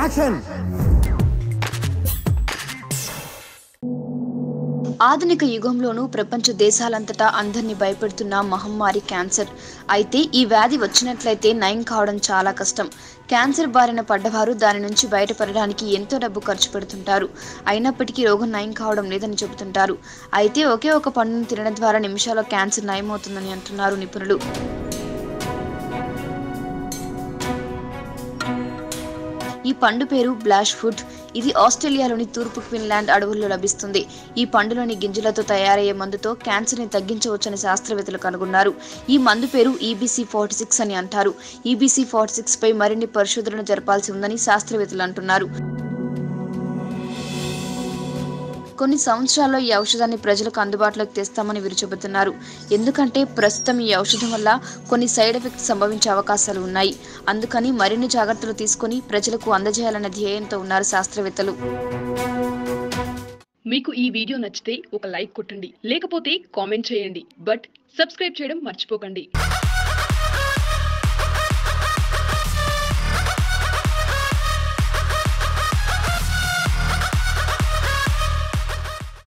Action ఆధునిక యుగంలోనూ ప్రపంచ దేశాలంతటా అందరినీ భయపెడుతున్న మహమ్మారి క్యాన్సర్. అయితే ఈ వ్యాధి వచ్చినట్లయితే నయం కావడం చాలా కష్టం. క్యాన్సర్ బారిన పడ్డవారు దాని నుంచి బయటపడడానికి ఎంతో డబ్బు ఖర్చు పెడుతుంటారు. అయినప్పటికీ రోగం నయం కావడం లేదని చెబుతుంటారు. అయితే ఒకే ఒక పండును తినడం ద్వారా నిమిషాల్లో క్యాన్సర్ నయమవుతుందని అంటున్నారు నిపుణులు. ఈ పండు పేరు బ్లాష్ ఫుడ్. ఇది ఆస్ట్రేలియాలోని తూర్పు క్విన్లాండ్ అడవుల్లో లభిస్తుంది. ఈ పండులోని గింజలతో తయారయ్యే మందుతో క్యాన్సర్ని తగ్గించవచ్చని శాస్త్రవేత్తలు కనుగొన్నారు. ఈ మందు పేరు ఈబీసీ ఫార్టీ సిక్స్ అని అంటారు. ఈబీసీ ఫార్టీ సిక్స్ పై మరిన్ని పరిశోధనలు జరపాల్సి ఉందని శాస్త్రవేత్తలు అంటున్నారు. కొన్ని సంవత్సరాల్లో ఈ ఔషధాన్ని ప్రజలకు అందుబాటులోకి తెస్తామని వీరు చెబుతున్నారు. ఎందుకంటే ప్రస్తుతం ఈ ఔషధం వల్ల కొన్ని సైడ్ ఎఫెక్ట్స్ సంభవించే అవకాశాలు ఉన్నాయి. అందుకని మరిన్ని జాగ్రత్తలు తీసుకొని ప్రజలకు అందజేయాలన్న ధ్యేయంతో ఉన్నారు శాస్త్రవేత్తలు. మీకు ఈ వీడియో నచ్చితే ఒక లైక్ కొట్టండి. లేకపోతే కామెంట్ చేయండి. బట్ సబ్స్క్రైబ్ చేయడం మర్చిపోకండి.